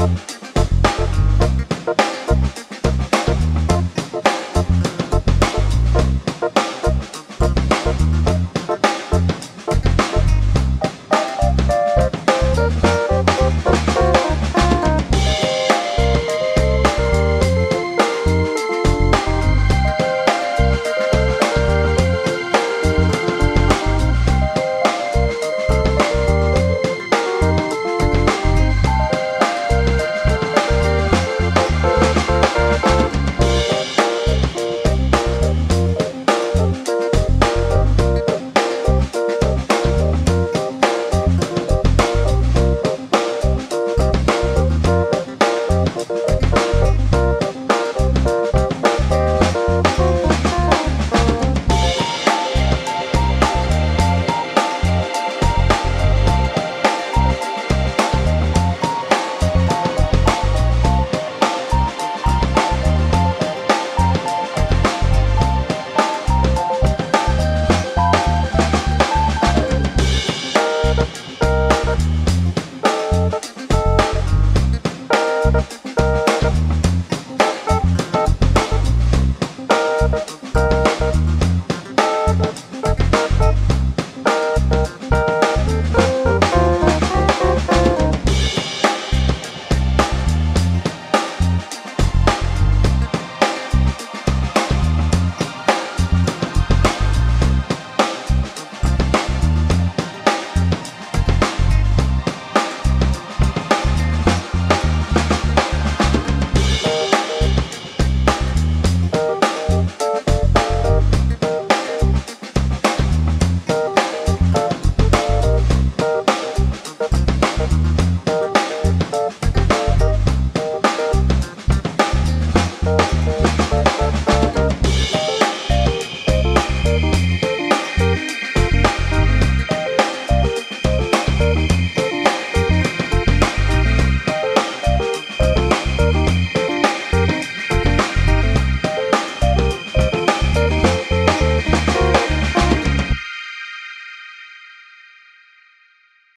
Bye.